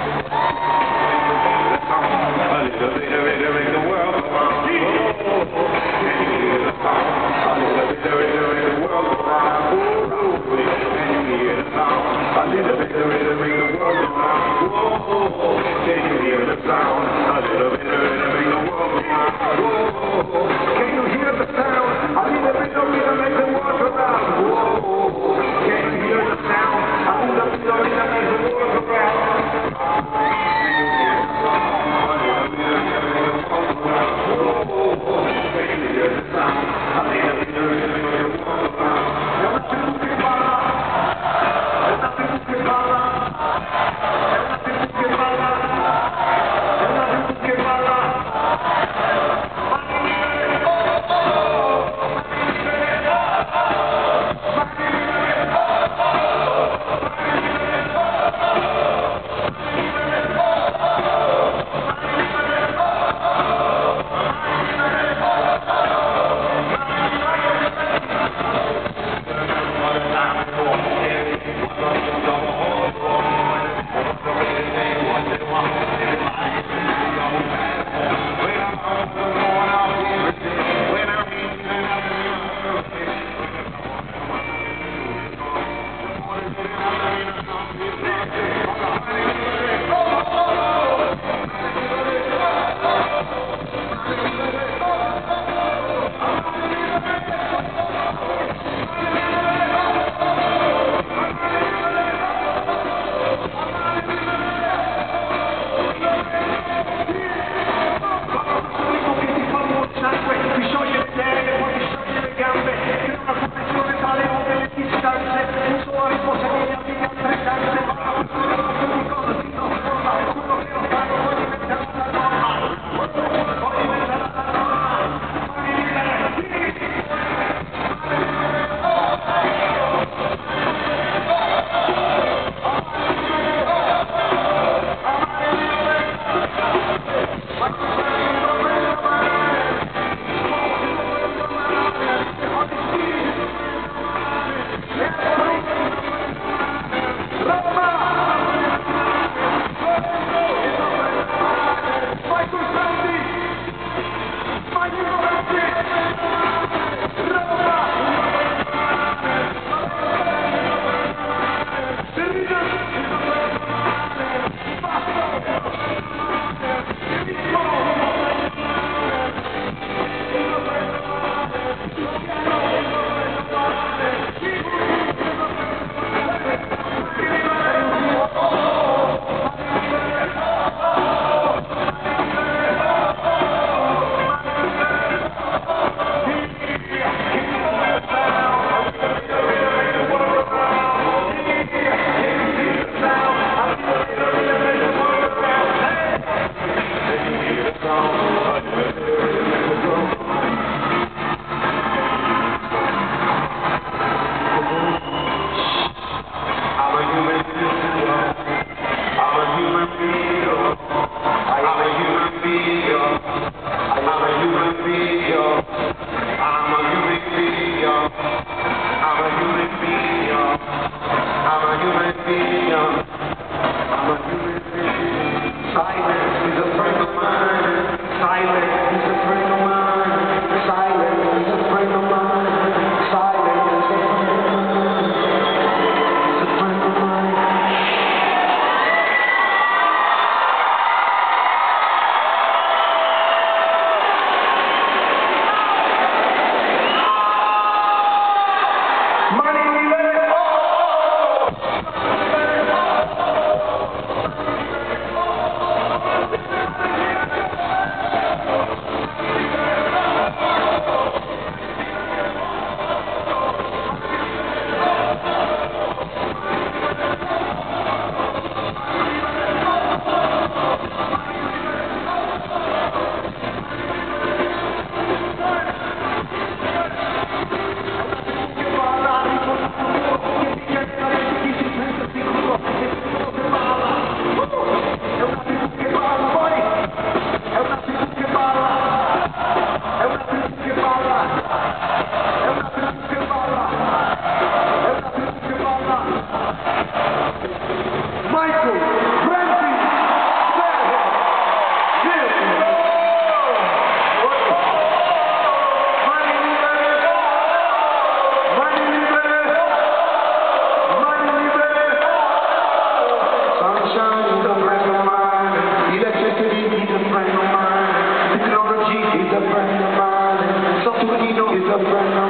Thank the world. human being. I'm a human being. Silent. Brandon.